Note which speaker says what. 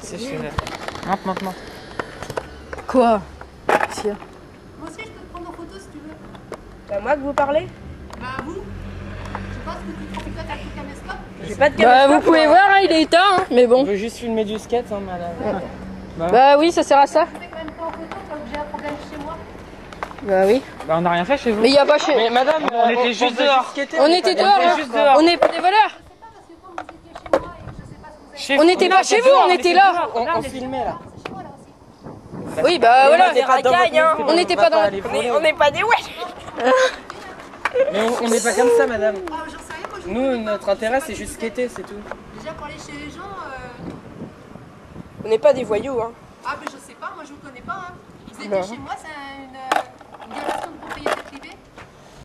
Speaker 1: C'est chez Monte, monte.
Speaker 2: Quoi?
Speaker 3: C'est à moi que vous parlez
Speaker 4: Bah, vous Je pense que tu rends compte avec le caméscope.
Speaker 3: J'ai pas de
Speaker 2: Bah
Speaker 3: caméscope,
Speaker 2: vous pouvez voir, hein, il est éteint, hein, mais
Speaker 1: On
Speaker 2: bon.
Speaker 1: veut juste filmer du skate, hein, madame.
Speaker 2: Bah oui, ça sert à ça.
Speaker 4: Je.
Speaker 2: Bah oui.
Speaker 1: Bah, on n'a rien fait chez vous.
Speaker 2: Mais il y a pas chez...
Speaker 1: Mais madame, on était juste dehors.
Speaker 2: On était dehors. On n'est pas des voleurs.
Speaker 4: Je chez je
Speaker 2: On n'était pas chez vous, on était là.
Speaker 1: On, on filmait là.
Speaker 4: fait chez moi là aussi.
Speaker 2: Oui, bah voilà.
Speaker 3: on est pas dans racailles, hein.
Speaker 2: On n'était pas dans...
Speaker 3: On n'est pas des wesh
Speaker 1: Mais on on n'est pas comme ça, madame.
Speaker 4: Ah, j'en sais rien, moi je
Speaker 1: Nous, notre intérêt, c'est juste skater, c'est tout.
Speaker 4: Déjà pour aller chez les gens, euh...
Speaker 3: On n'est pas des voyous, hein.
Speaker 4: ah mais je sais pas, moi je vous connais pas. Hein. Vous étiez chez moi, c'est